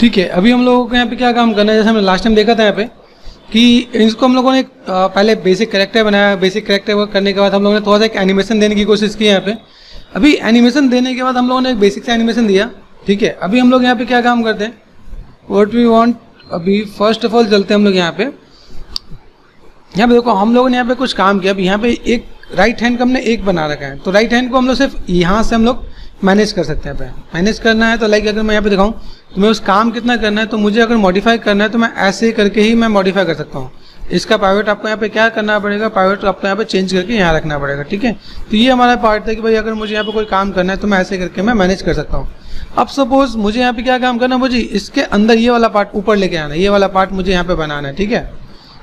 ठीक है, अभी हम लोगों को यहाँ पे क्या काम करना है? जैसे हमने लास्ट टाइम देखा था यहाँ पे कि इसको हम लोगों ने पहले बेसिक करेक्टर बनाया। बेसिक करेक्टर करने के बाद हम लोगों ने थोड़ा सा एक एनिमेशन देने की कोशिश की यहाँ पे। अभी एनिमेशन देने के बाद हम लोगों ने एक बेसिक सा एनिमेशन दिया। ठीक है, अभी हम लोग यहाँ पे क्या काम करते हैं? वॉट वी वॉन्ट अभी फ़र्स्ट ऑफ़ ऑल चलते हैं हम लोग यहाँ पे। यहाँ पे देखो, हम लोगों ने यहाँ पे कुछ काम किया। अभी यहाँ पे एक राइट हैंड का हमने एक बना रखा है। तो राइट हैंड को हम लोग सिर्फ़ यहाँ से हम लोग मैनेज कर सकते हैं मैनेज करना है तो लाइक अगर मैं यहाँ पे दिखाऊँ तो मैं उस काम कितना करना है तो मुझे अगर मॉडिफाई करना है तो मैं ऐसे करके ही मैं मॉडिफाई कर सकता हूँ। इसका प्राइवेट आपको यहाँ पे क्या करना पड़ेगा? प्राइवेट आपको यहाँ पे चेंज करके यहाँ रखना पड़ेगा, ठीक है? तो ये हमारा पार्ट था कि भाई अगर मुझे यहाँ पे कोई काम करना है तो मैं ऐसे करके मैं मैनेज कर सकता हूँ। अब सपोज़ मुझे यहाँ पे क्या काम करना है, मुझे इसके अंदर ये वाला पार्ट ऊपर लेके आना है, ये वाला पार्ट मुझे यहाँ पे बनाना है, ठीक है?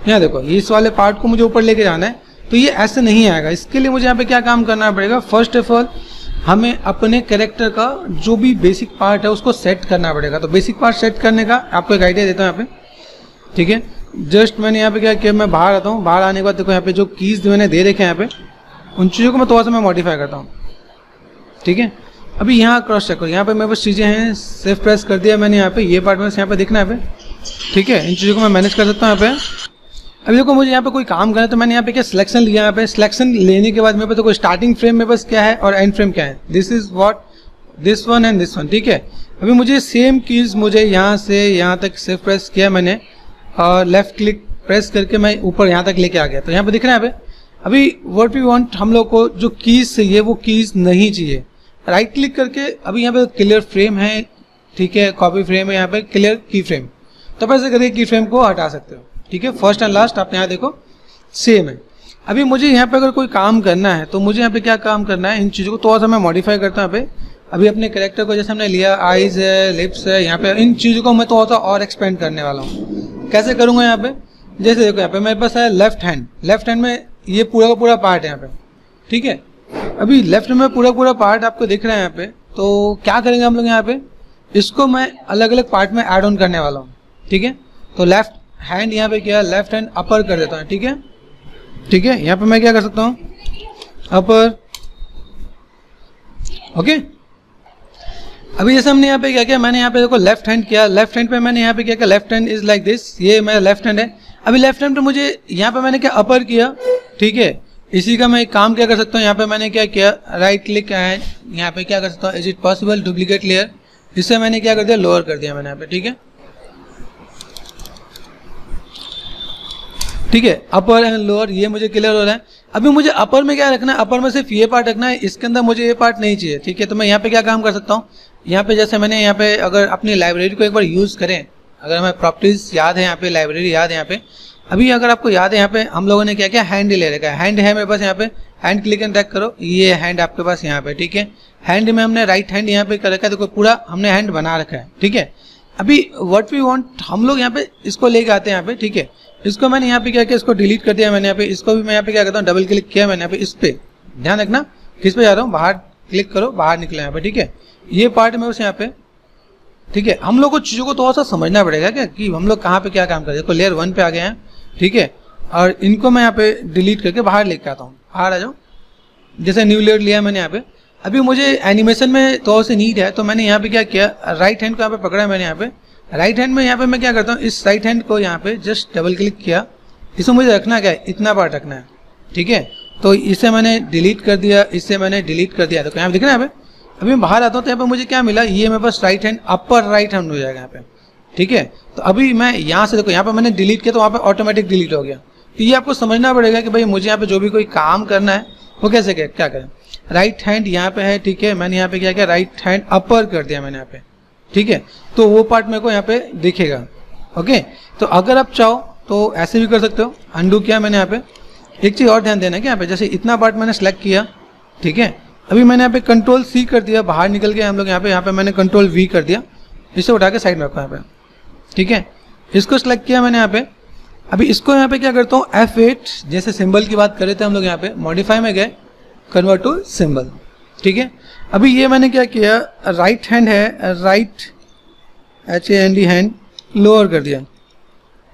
यहाँ देखो, इस वाले पार्ट को मुझे ऊपर लेके जाना है तो ये ऐसे नहीं आएगा। इसके लिए मुझे यहाँ पे क्या काम करना पड़ेगा? फ़र्स्ट ऑफ़ ऑल हमें अपने कैरेक्टर का जो भी बेसिक पार्ट है, उसको सेट करना पड़ेगा। तो बेसिक पार्ट सेट करने का आपको एक आइडिया देता हूँ यहाँ पे। ठीक है? जस्ट मैंने यहाँ पे क्या किया, मैं बाहर आता हूँ। बाहर आने के बाद देखो यहाँ पे जो कीज मैंने दे रखे हैं यहाँ पे, उन चीज़ों को मैं थोड़ा सा मैं मॉडिफाई करता हूँ। ठीक है? अभी यहाँ क्रॉस चेक करो। यहाँ पे मेरे पास चीज़ें हैं सेफ़ प्रेस कर दिया मैंने यहाँ पे। ये पार्ट में यहाँ पे देखना है यहाँ पे। ठीक है? इन चीज़ों को मैं मैनेज कर सकता हूँ यहाँ पे। अभी देखो, मुझे यहाँ पे कोई काम करना है तो मैंने यहाँ पे क्या सिलेक्शन लिया यहाँ पे? सिलेक्शन लेने के बाद मेरे पे तो कोई स्टार्टिंग फ्रेम में बस क्या है और एंड फ्रेम क्या है? This is what this one and this one ठीक है? अभी मुझे सेम कीज मुझे यहाँ से यहाँ तक सिर्फ़ प्रेस किया मैंने, और लेफ़्ट क्लिक प्रेस करके मैं ऊपर यहाँ तक लेके आ गया। तो यहाँ पे दिख रहा है यहाँ अभी वॉट वी वॉन्ट हम लोग को जो कीज चाहिए, वो कीज नहीं चाहिए। राइट क्लिक करके अभी यहाँ पे क्लियर फ्रेम है, ठीक है? कॉपी फ्रेम है यहाँ पे क्लियर की फ्रेम तो आप ऐसे करके की फ्रेम को हटा सकते हो। ठीक है? फ़र्स्ट एंड लास्ट आप यहाँ देखो सेम है। अभी मुझे यहाँ पे अगर कोई काम करना है तो मुझे यहाँ पे क्या काम करना है? इन चीज़ों को थोड़ा सा मैं मॉडिफाई करता हूँ यहाँ पे। अभी अपने करेक्टर को, जैसे हमने लिया आईज है लिप्स है, यहाँ पे इन चीज़ों को मैं थोड़ा सा और एक्सपेंड करने वाला हूँ। कैसे करूँगा यहाँ पे? जैसे देखो, यहाँ पे मेरे पास है लेफ़्ट हैंड लेफ़्ट हैंड में ये पूरा का पूरा पार्ट है यहाँ पे। ठीक है? अभी लेफ़्ट में पूरा पूरा पार्ट आपको दिख रहा है यहाँ पे तो क्या करेंगे हम लोग यहाँ पे? इसको मैं अलग अलग पार्ट में एड ऑन करने वाला हूँ। ठीक है? तो लेफ़्ट हैंड यहाँ पे क्या है? लेफ़्ट हैंड अपर कर देता है, ठीक है? ठीक है? यहाँ पे मैं क्या कर सकता हूँ? अपर ओके अभी जैसे हमने यहाँ पे क्या किया, मैंने यहाँ पे देखो लेफ़्ट हैंड किया। लेफ़्ट हैंड पे मैंने यहाँ पे क्या किया? Left hand is like this ये मेरा लेफ़्ट हैंड है। अभी लेफ़्ट हैंड पे मुझे यहाँ पे मैंने क्या अपर किया, ठीक है? इसी का मैं काम क्या कर सकता हूँ? यहाँ पे मैंने क्या किया? राइट क्लिक यहाँ पे क्या कर सकता हूँ? Is it possible duplicate layer इससे मैंने क्या कर दिया? लोअर कर दिया मैंने यहाँ पे, ठीक है? ठीक है अपर एंड लोअर ये मुझे क्लियर हो रहा है। अभी मुझे अपर में क्या रखना है? अपर में सिर्फ़ ये पार्ट रखना है, इसके अंदर मुझे ये पार्ट नहीं चाहिए, ठीक है? तो मैं यहाँ पे क्या काम कर सकता हूँ? यहाँ पे जैसे मैंने यहाँ पे अगर अपनी लाइब्रेरी को एक बार यूज़ करें, अगर हमें प्रॉपर्टीज़ याद है यहाँ पे लाइब्रेरी याद है यहाँ पे, अभी अगर आपको याद है यहाँ पे, हम लोगों ने क्या किया? हैंड ले रखा है। हैंड है मेरे पास यहाँ पे। हैंड क्लिक एंड ट्रैक करो। ये हैंड आपके पास यहाँ पे, ठीक है? हैंड में हमने राइट हैंड यहाँ पे कर रखा है। देखो, पूरा हमने हैंड बना रखा है, ठीक है? अभी वट वी वॉन्ट हम लोग यहाँ पे इसको लेके आते हैं यहाँ पे, ठीक है? इसको मैंने यहाँ पे क्या किया? इसको डिलीट कर दिया मैंने यहाँ पे। इसको भी मैं यहाँ पे क्या करता हूँ? डबल क्लिक किया मैंने यहाँ पे इस पे। ध्यान रखना, किस पे जा रहा हूँ? बाहर क्लिक करो, बाहर निकले यहाँ पे, ठीक है? ये पार्ट में उस यहाँ पे, ठीक है? हम लोग को चीज़ों को थोड़ा सा समझना पड़ेगा क्या? कि हम लोग कहाँ पे क्या काम कर रहे हैं? लेयर वन पे आ गए हैं, ठीक है? और इनको मैं यहाँ पे डिलीट करके बाहर लेके आता हूँ। बाहर आ जाऊँ जैसे न्यू लेयर लिया मैंने यहाँ पे। अभी मुझे एनिमेशन में थोड़ा सा नीड है तो मैंने यहाँ पे क्या किया? राइट हैंड को यहाँ पे पकड़ा मैंने यहाँ पे। राइट हैंड में यहाँ पे मैं क्या करता हूँ इस राइट हैंड को यहाँ पे जस्ट डबल क्लिक किया। इसमें मुझे रखना क्या है? इतना पार्ट रखना है। ठीक है? तो इसे मैंने डिलीट कर दिया इससे मैंने डिलीट कर दिया। तो यहाँ पे दिख रहा है यहाँ पे। अभी मैं बाहर आता हूँ तो यहाँ पे मुझे क्या मिला? ये मेरे पास right hand upper right hand हो जाएगा यहाँ पे। ठीक है? तो अभी मैं यहाँ से देखो यहाँ पे मैंने डिलीट किया तो वहाँ पे ऑटोमेटिक डिलीट हो गया। तो ये आपको समझना पड़ेगा कि भाई मुझे यहाँ पे जो भी कोई काम करना है वो कैसे क्या, करें? राइट हैंड यहाँ पे है ठीक है? मैंने यहाँ पे क्या किया? राइट हैंड अपर कर दिया मैंने यहाँ पे। ठीक है? तो वो पार्ट मेरे को यहाँ पे दिखेगा। ओके तो अगर आप चाहो तो ऐसे भी कर सकते हो। अंडू किया मैंने यहाँ पे। एक चीज़ और ध्यान देना है कि यहाँ पे जैसे इतना पार्ट मैंने सेलेक्ट किया, ठीक है? अभी मैंने यहाँ पे कंट्रोल सी कर दिया, बाहर निकल के हम लोग यहाँ पे यहाँ पे मैंने कंट्रोल वी कर दिया। इसे उठा के साइड में रखा यहाँ पे। ठीक है? इसको सेलेक्ट किया मैंने यहाँ पे। अभी इसको यहाँ पे क्या करता हूँ? एफ़ एट जैसे सिंबल की बात कर थे हम लोग यहाँ पे मॉडिफाई में गए कन्वर्ट टू सिंबल ठीक है? अभी ये मैंने क्या किया राइट हैंड है right H A N D hand lower कर दिया।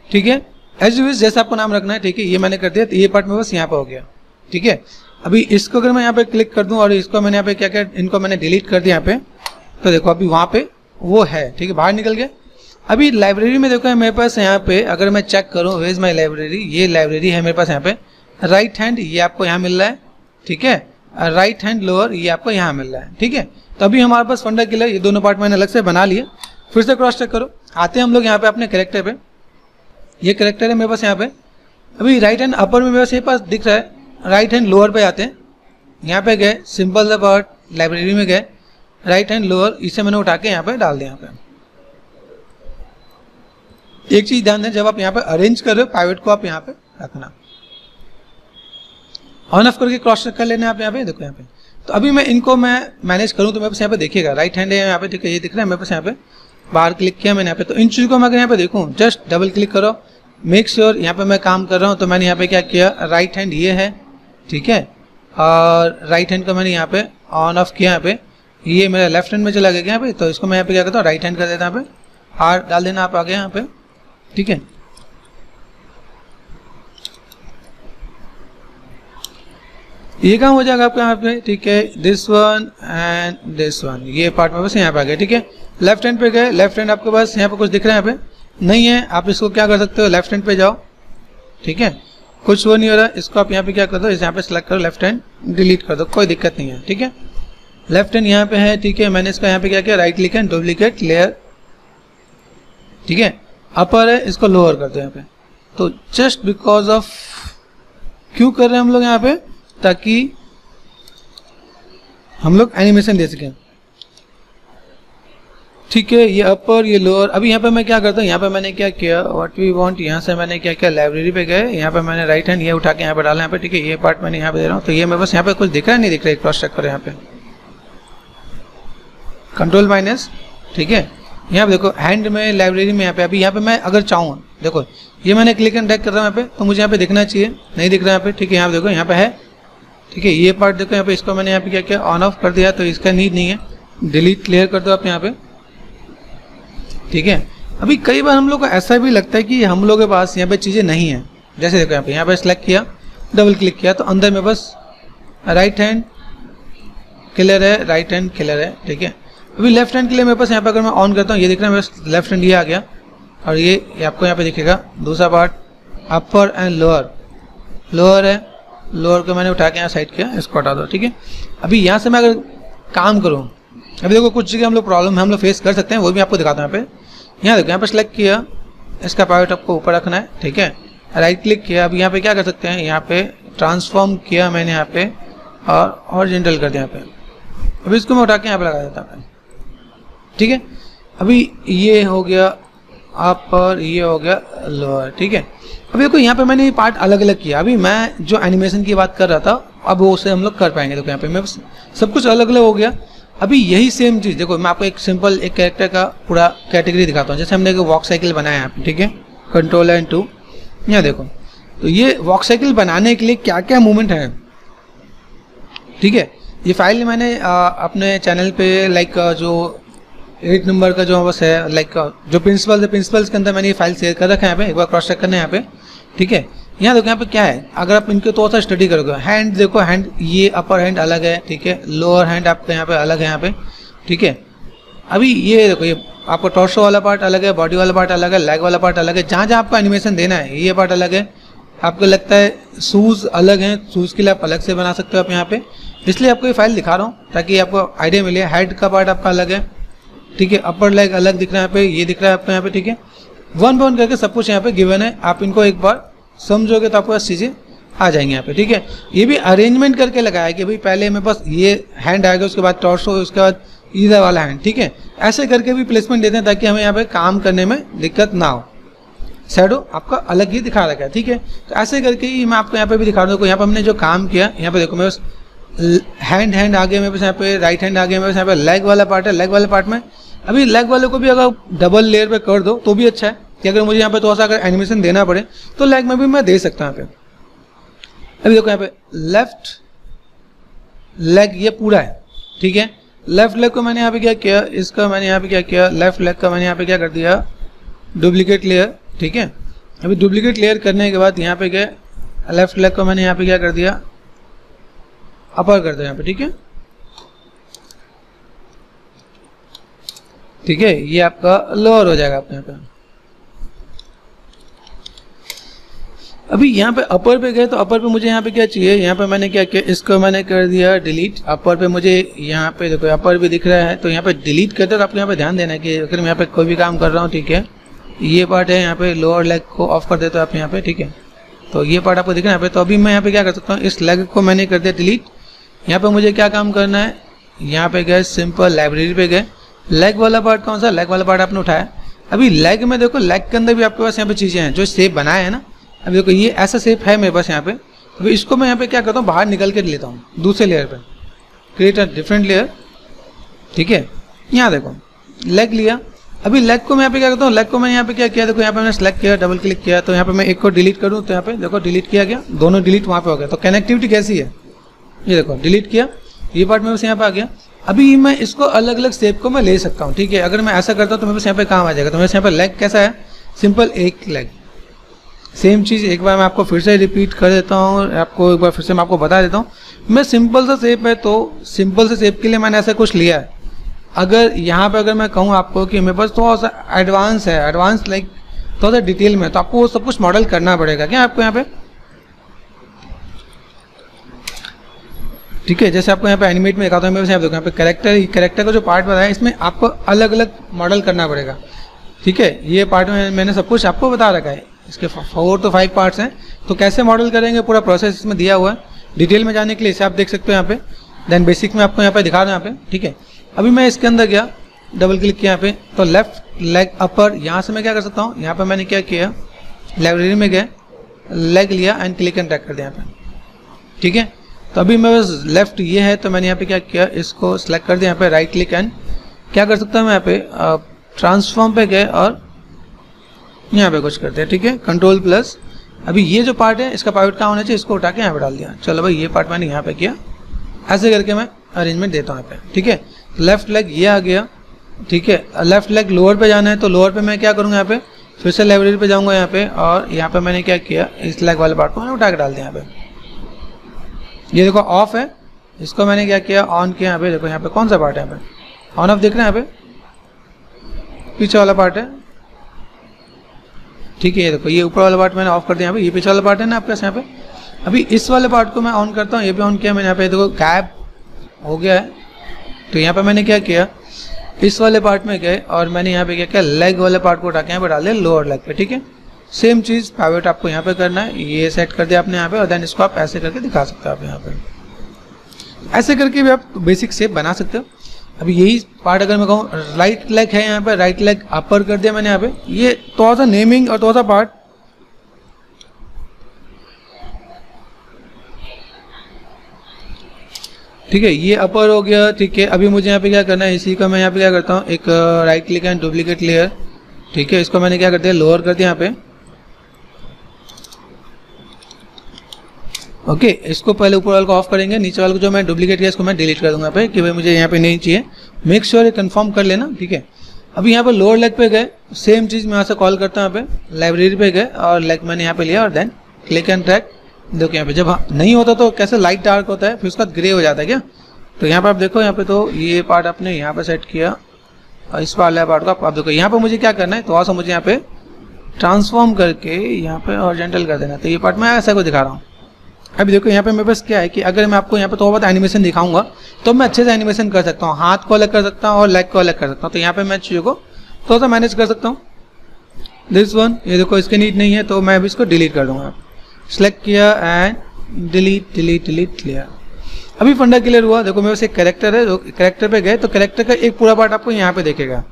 ठीक है? एज यू जैसा आपको नाम रखना है, ठीक है, ये मैंने कर दिया तो ये पार्ट में बस यहाँ पे हो गया। ठीक है? अभी इसको अगर मैं यहाँ पे क्लिक कर दूँ, और इसको मैंने यहाँ पे क्या क्या, इनको मैंने डिलीट कर दिया यहाँ पे तो देखो अभी वहाँ पे वो है, ठीक है, बाहर निकल गया। अभी लाइब्रेरी में देखो, मेरे पास यहाँ पे अगर मैं चेक करूँ वेज माई लाइब्रेरी ये लाइब्रेरी है मेरे पास यहाँ पे। राइट हैंड ये आपको यहाँ मिल रहा है, ठीक है? राइट हैंड लोअर, ये आपको यहाँ मिल रहा है। ठीक है? तो अभी हमारे पास फंडा किलर ये दोनों पार्ट मैंने अलग से बना लिए। फिर से क्रॉस चेक करो। आते हैं हम लोग यहाँ पे अपने करेक्टर पे। ये करेक्टर है मेरे पास यहाँ पे। अभी राइट हैंड अपर में मेरे पास ये पास दिख रहा है। राइट हैंड लोअर पे आते हैं। यहाँ पे गए सिंपल द पार्ट लाइब्रेरी में गए। राइट हैंड लोअर इसे मैंने उठा के यहाँ पे डाल दिया यहाँ पे। एक चीज़ ध्यान दें, जब आप यहाँ पे अरेंज कर रहे हो प्राइवेट को आप यहाँ पे रखना। ऑन ऑफ़ करके क्रॉस कर लेना आप यहाँ पे, देखो यहाँ पे। तो अभी मैं इनको मैं मैनेज करूँ तो मेरे पास यहाँ पे देखिएगा राइट हैंड है यहाँ पे ठीक है ये दिख रहा है, मेरे पास यहाँ पे बाहर क्लिक किया मैंने यहाँ पे। तो इन चीज़ों को मैं अगर यहाँ पे देखूँ जस्ट डबल क्लिक करो। मेक श्योर यहाँ पे मैं काम कर रहा हूँ तो मैंने यहाँ पे क्या किया? राइट हैंड ये है, ठीक है? और राइट हैंड को मैंने यहाँ पे ऑन ऑफ़ किया यहाँ पे। ये मेरा लेफ़्ट हैंड में चला गया यहाँ पे तो इसको मैं यहाँ पे क्या करता हूँ? राइट हैंड कर देता यहाँ पे। आर डाल देना आप आगे यहाँ पे, ठीक है? ये काम हो जाएगा आपका यहाँ पे? ठीक है this one and this one ये पार्ट में बस यहाँ पे आ गया, ठीक है? लेफ़्ट हैंड पे गए लेफ़्ट हैंड आपके पास यहाँ पे कुछ दिख रहा है यहाँ पे? नहीं है, आप इसको क्या कर सकते हो? लेफ़्ट हैंड पे जाओ, ठीक है? कुछ वो नहीं हो रहा, इसको आप यहाँ पे क्या कर दो, इस यहाँ पे सेलेक्ट करो लेफ़्ट हैंड डिलीट कर दो, कोई दिक्कत नहीं है, ठीक है? लेफ़्ट हैंड यहाँ पे है, ठीक है? मैंने इसका यहाँ पे क्या किया? Right click and duplicate layer ठीक है? अपर है, इसको लोअर कर दो यहाँ पे। तो जस्ट बिकॉज़ ऑफ़ क्यों कर रहे हैं हम लोग यहाँ पे? ताकि हम लोग एनिमेशन दे सकें ठीक है ये अपर ये लोअर अभी यहाँ पे मैं क्या करता हूँ यहाँ पे मैंने क्या किया व्हाट वी वांट यहाँ से मैंने क्या किया लाइब्रेरी पे गए यहाँ पे मैंने राइट हैंड ये उठा के यहाँ पे डाला यहाँ पे ठीक है ये पार्ट मैंने यहाँ पे दे रहा हूँ तो ये मेरे पास यहाँ पे कुछ दिख रहा है नहीं दिख रहा है क्रॉस चेक करो यहाँ पे कंट्रोल माइनस ठीक है यहाँ पे देखो हैंड में लाइब्रेरी में यहाँ पे अभी यहाँ पे मैं अगर चाहूँ देखो ये मैंने क्लिक एंड ड्रैग कर रहा हूँ यहाँ पे तो मुझे यहाँ पे दिखना चाहिए नहीं दिख रहा है यहाँ पे ठीक है यहाँ पे देखो यहाँ पे है ठीक है ये पार्ट देखो यहाँ पे इसको मैंने यहाँ पे क्या किया ऑन ऑफ़ कर दिया तो इसका नीड नहीं है। डिलीट क्लियर कर दो आप यहाँ पे। ठीक है? अभी कई बार हम लोग को ऐसा भी लगता है कि हम लोग के पास यहाँ पे चीज़ें नहीं है। जैसे देखो यहाँ पे यहाँ पे सिलेक्ट किया डबल क्लिक किया तो अंदर में बस राइट हैंड क्लियर है राइट हैंड क्लियर है ठीक है? अभी लेफ़्ट हैंड के लिए मेरे पास यहाँ पे अगर मैं ऑन करता हूँ ये दिख रहा है मेरे लेफ़्ट हैंड ये आ गया। और ये, ये आपको यहाँ पे दिखेगा दूसरा part upper and lower lower है लोअर को मैंने उठा के यहाँ साइड किया, इसको हटा दो, ठीक है? अभी यहाँ से मैं अगर काम करूँ, अभी देखो कुछ जगह हम लोग प्रॉब्लम है हम लोग फेस कर सकते हैं, वो भी आपको दिखाता हूँ यहाँ पे। यहाँ देखो, यहाँ पे सेलेक्ट किया, इसका प्राइवेट आपको ऊपर रखना है, ठीक है? राइट क्लिक किया अब यहाँ पे क्या कर सकते हैं, यहाँ पे ट्रांसफॉर्म किया मैंने यहाँ पे, और जेंटल कर दिया यहाँ पे। अभी इसको मैं उठा के यहाँ पे लगा देता हूँ ठीक है? अभी ये हो गया आप और ये हो गया लोअर ठीक है? अभी देखो यहाँ पे मैंने पार्ट अलग अलग किया। अभी मैं जो एनिमेशन की बात कर रहा था अब वो उसे हम लोग कर पाएँगे। देखो यहाँ पे मैं सब कुछ अलग अलग हो गया। अभी यही सेम चीज़। देखो मैं आपको एक सिंपल एक कैरेक्टर का पूरा कैटेगरी दिखाता हूँ। जैसे हमने एक वॉक साइकिल बनाया पे ठीक है? कंट्रोल एंड टू यहाँ देखो। तो ये वॉक साइकिल बनाने के लिए क्या क्या मूवमेंट है? ठीक है? ये फ़ाइल मैंने आ, अपने चैनल पे लाइक जो एट नंबर का जो बस है लाइक जो प्रिंसिपल है प्रिंसिपल्स के अंदर मैंने ये फ़ाइल शेयर कर रखा है यहाँ पे, एक बार क्रॉस चेक करना है यहाँ पे, ठीक है? यहाँ देखो, यहाँ पे क्या है? अगर आप इनके थोड़ा सा स्टडी करोगे हैंड देखो हैंड ये अपर हैंड अलग है, ठीक है? लोअर हैंड आपका यहाँ पे अलग है यहाँ पे, ठीक है? अभी ये देखो, ये आपका टॉर्सो वाला पार्ट अलग है बॉडी वाला पार्ट अलग है लेग वाला पार्ट अलग है, जहाँ जहाँ आपको एनिमेशन देना है, ये पार्ट अलग है। आपको लगता है शूज़ अलग हैं शूज़ के लिए आप अलग से बना सकते हो आप यहाँ पे। इसलिए आपको ये फ़ाइल दिखा रहा हूँ, ताकि आपको आइडिया मिले हेड का पार्ट आपका अलग है ठीक है अपर लेग अलग दिख रहा है यहाँ पे, ये दिख रहा है आपको यहाँ पे, ठीक है? वन वन करके सब कुछ यहाँ पे गिवन है। आप इनको एक बार समझोगे तो आपको चीज़ें आ जाएँगे यहाँ पे, ठीक है? ये भी अरेंजमेंट करके लगाया कि भाई पहले मेरे पास ये हैंड आएगा, उसके बाद टॉर्सो उसके बाद इधर वाला हैंड ठीक है? ऐसे करके भी प्लेसमेंट देते हैं ताकि हमें यहाँ पे काम करने में दिक्कत ना हो। शेडो आपका अलग ही दिखा रखा है, ठीक है? तो ऐसे करके ही मैं आपको यहाँ पे भी दिखा दूँ यहाँ पे हमने जो काम किया, यहाँ पे देखो, मैं पास हैंड हैंड आगे मेरे पास यहाँ पे राइट हैंड आगे मेरे पास यहाँ पे लेग वाला पार्ट है लेग वाले पार्ट में। अभी लेग वाले को भी अगर डबल लेयर पे कर दो तो भी अच्छा है कि अगर मुझे यहाँ पे थोड़ा सा अगर एनिमेशन देना पड़े तो लेग में भी मैं दे सकता हूँ यहाँ पे। अभी देखो यहाँ पे लेफ़्ट लेग ये पूरा है, ठीक है? लेफ़्ट लेग को मैंने यहाँ पे क्या किया, इसका मैंने यहाँ पे क्या किया लेफ़्ट लेग का मैंने यहाँ पे क्या कर दिया डुप्लीकेट लेयर ठीक है? अभी डुप्लीकेट लेयर करने के बाद यहाँ पे क्या लेफ़्ट लेग को मैंने यहाँ पे क्या कर दिया अपर कर दिया यहाँ पे, ठीक है? ठीक है, ये आपका लोअर हो जाएगा आपके यहाँ पे। अभी यहाँ पे अपर पे गए तो अपर पे मुझे यहाँ पे क्या चाहिए? यहाँ पे मैंने क्या किया? इसको मैंने कर दिया डिलीट अपर पे मुझे यहाँ पे देखो अपर भी दिख रहा है तो यहाँ पे डिलीट करते तो आपको यहाँ पे ध्यान देना है कि अगर मैं यहाँ पे कोई भी काम कर रहा हूँ, ठीक है? ये पार्ट है, यहाँ पे लोअर लेग को ऑफ़ कर देते हो आप यहाँ पे, ठीक है? तो ये पार्ट आपको दिख रहा है तो अभी मैं यहाँ पे क्या कर सकता हूँ? इस लेग को मैंने कर दिया डिलीट यहाँ पे मुझे क्या काम करना है? यहाँ पे गए सिंपल लाइब्रेरी पे गए। लेग वाला पार्ट कौन सा? लेग वाला पार्ट आपने उठाया। अभी लेग में देखो लेग के अंदर भी आपके पास यहाँ पे चीज़ें हैं, जो सेप बनाए हैं ना। अब देखो, ये ऐसा सेप है मेरे पास यहाँ पे। अभी इसको मैं यहाँ पे क्या करता हूँ? बाहर निकल के लेता हूँ, दूसरे लेयर पे। क्रिएट डिफरेंट लेयर ठीक है? यहाँ देखो लेग लिया। अभी लेग को मैं यहाँ पे क्या करता हूँ? लेग को मैंने यहाँ पे क्या किया? देखो, यहाँ पे मैंने सेलेक्ट किया डबल क्लिक किया तो यहाँ पे मैं एक को डिलीट करूँ तो यहाँ पे देखो डिलीट किया गया। दोनों डिलीट वहाँ पे हो गया तो कनेक्टिविटी कैसी है? ये देखो डिलीट किया। ये पार्ट मेरे पास यहाँ पे आ गया। अभी मैं इसको अलग अलग स्टेप को मैं ले सकता हूँ, ठीक है? अगर मैं ऐसा करता हूँ तो मेरे पास यहाँ पे काम आ जाएगा। तो मेरे यहाँ पे लेग कैसा है? सिंपल एक लेग सेम चीज़, एक बार मैं आपको फिर से रिपीट कर देता हूँ, आपको एक बार फिर से मैं आपको बता देता हूँ। मैं सिंपल सा सेप है तो सिंपल से सेप के लिए मैंने ऐसा कुछ लिया है। अगर यहाँ पे अगर मैं कहूँ आपको कि मेरे पास थोड़ा सा एडवांस है एडवांस लाइक थोड़ा सा डिटेल में तो आपको वो सब कुछ मॉडल करना पड़ेगा। क्या आपको यहाँ पे? ठीक है, जैसे आपको यहाँ पे एनिमेट में दिखाता हूँ, यहाँ देखो, यहाँ पे कैरेक्टर कैरेक्टर का जो पार्ट बताया इसमें आपको अलग अलग मॉडल करना पड़ेगा। ठीक है, ये पार्ट में मैंने सब कुछ आपको बता रखा है। इसके फोर तो फाइव पार्ट्स हैं। तो कैसे मॉडल करेंगे, पूरा प्रोसेस इसमें दिया हुआ है। डिटेल में जाने के लिए इसे आप देख सकते हो यहाँ पे। देन बेसिक में आपको यहाँ पे दिखा रहा यहाँ पे। ठीक है, अभी मैं इसके अंदर गया डबल क्लिक किया यहाँ पे। तो लेफ़्ट लेग अपर यहाँ से मैं क्या कर सकता हूँ, यहाँ पे मैंने क्या किया लाइब्रेरी में गया लेग लिया एंड क्लिक एंड ट्रैक कर दिया यहाँ पे। ठीक है तो अभी मेरे बस लेफ़्ट ये है तो मैंने यहाँ पे क्या किया, इसको सेलेक्ट कर दिया, यहाँ पे राइट क्लिक एंड क्या कर सकता हूँ मैं यहाँ पे ट्रांसफॉर्म पे गए और यहाँ पे कुछ करते हैं, ठीक है? कंट्रोल प्लस अभी ये जो पार्ट है, इसका पार्ट कहाँ होना चाहिए, इसको उठा के यहाँ पे डाल दिया। चलो भाई, ये पार्ट मैंने यहाँ पे किया। ऐसे करके मैं अरेंजमेंट देता हूँ यहाँ पे, ठीक है? लेफ़्ट लेग ये आ गया, ठीक है? लेफ़्ट लेग लोअर पे जाना है तो लोअर पे मैं क्या करूँगा यहाँ पे? फिर से लाइब्रेरी पे जाऊँगा यहाँ पे और यहाँ पे मैंने क्या किया, इस लेग वाले पार्ट को मैंने उठा के डाल दिया यहाँ पे। ये देखो ऑफ़ है। इसको मैंने क्या किया? ऑन किया यहाँ पे। देखो, यहाँ पे कौन सा पार्ट है यहाँ पे? ऑन ऑफ़ देख रहे हैं यहाँ पे। पीछे वाला पार्ट है। ठीक है, ये देखो, ये ऊपर वाला पार्ट मैंने ऑफ़ कर दिया यहाँ पे। ये पीछे वाला पार्ट है ना आपके यहाँ पे? अभी इस वाले पार्ट को मैं ऑन करता हूँ, ये भी ऑन किया मैंने यहाँ पे। देखो कैब हो गया है। तो यहाँ पे मैंने क्या किया? इस वाले पार्ट में गए और मैंने यहाँ पे क्या किया? लेग वाले पार्ट को उठा के यहाँ पे डाल लोअर लेग पे। ठीक है? सेम चीज़ प्राइवेट आपको यहाँ पे करना है। ये सेट कर दिया आपने यहाँ पे और देन इसको आप ऐसे करके दिखा सकते हो आप यहाँ पे। ऐसे करके भी आप बेसिक सेप बना सकते हो। अभी यही पार्ट अगर मैं कहूँ राइट लेग है यहाँ पे राइट लेग अपर कर दिया मैंने यहाँ पे। ये थोड़ा सा नेमिंग और थोड़ा सा पार्ट ठीक है, ये अपर हो गया, ठीक है। अभी मुझे यहाँ पे क्या करना है, इसी का मैं यहाँ पे क्या करता हूँ, एक right click and duplicate layer ठीक है, इसको मैंने क्या कर दिया लोअर कर दिया यहाँ पे। ओके इसको पहले ऊपर वाले को ऑफ़ करेंगे नीचे वाले को जो मैं डुप्लीकेट किया इसको मैं डिलीट कर दूँगा पे कि भाई मुझे यहाँ पे नहीं चाहिए मेक श्योर ये कंफर्म कर लेना ठीक है अभी यहाँ पे लोअर लेग पे गए सेम चीज़ मैं यहाँ से कॉल करता हूँ यहाँ पे लाइब्रेरी पे गए और लेग मैंने यहाँ पे लिया और देन क्लिक एंड ट्रैक देखो यहाँ पे जब नहीं होता तो कैसे लाइट डार्क होता है फिर उसका ग्रे हो जाता है क्या तो यहाँ पे आप देखो यहाँ पे तो ये पार्ट आपने यहाँ पे सेट किया और इस वाले पार्ट को आप देखो यहाँ पे मुझे क्या करना है थोड़ा सा मुझे यहाँ पे ट्रांसफॉर्म करके यहाँ पे ऑरिजेंटल कर देना तो ये पार्ट मैं ऐसा को दिखा रहा हूँ अभी देखो, यहाँ पे मेरे पास क्या है कि अगर मैं आपको यहाँ पे थोड़ा बहुत एनिमेशन दिखाऊँगा तो मैं अच्छे से एनिमेशन कर सकता हूँ। हाथ को अलग कर सकता हूँ और लेग को अलग कर सकता हूँ। तो यहाँ पे मैं चीज़ों को थोड़ा सा मैनेज कर सकता हूँ। दिस वन ये देखो, इसके नीड नहीं है तो मैं अभी इसको डिलीट कर दूँगा। सेलेक्ट किया and delete delete delete clear अभी फंडा क्लियर हुआ। देखो, मेरे पास एक करेक्टर है करेक्टर पे गए तो करेक्टर का एक पूरा पार्ट आपको यहाँ पे देखेगा।